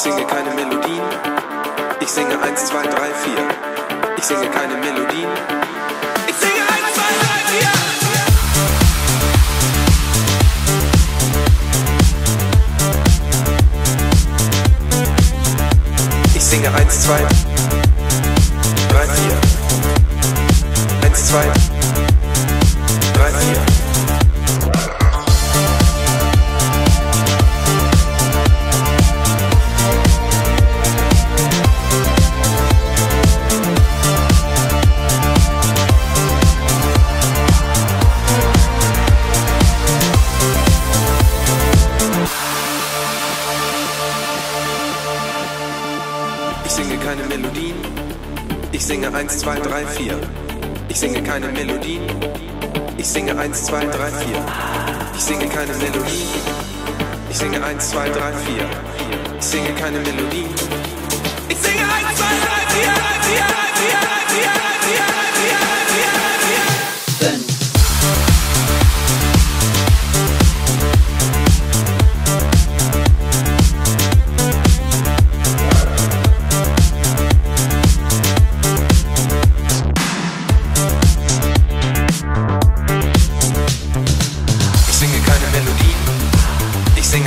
Ich singe 1, 2, 3, 4. Ich singe keine Melodien. Ich singe 1, 2, 3, 4. Ich singe 1, 2, 3, 4. 1, 2, singe keine Melodien. Ich singe 1, 2, 3, 4. Ich singe keine Melodien. Ich singe 1, 2, 3, 4. Ich singe keine Melodien. Ich singe 1, 2, 3, 4. Ich singe keine Melodien.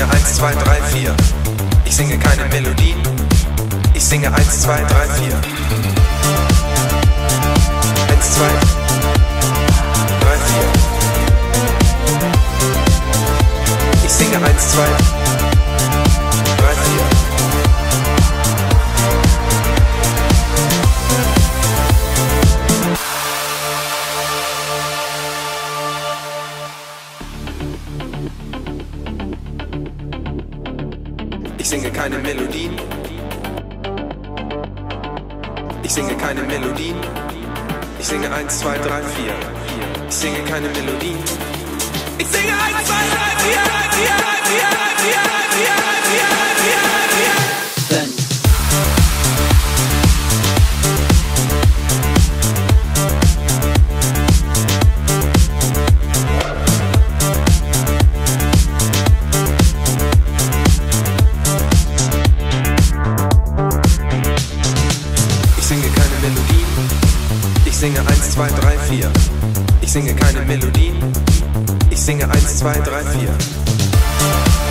Singe 1, 2, 3, 4. Ich singe keine Melodien. Ich singe 1, 2, 3, 4. 1, 2, 3, 4. Ich singe 1, 2, 3, 4. Ich singe keine Melodien. Ich singe keine Melodien. Ich singe 1, 2, 3, 4. Ich singe keine Melodien. Ich singe Melodien. Ich singe 1, 2, 3, 4. Ich singe keine Melodien. Ich singe 1, 2, 3, 4.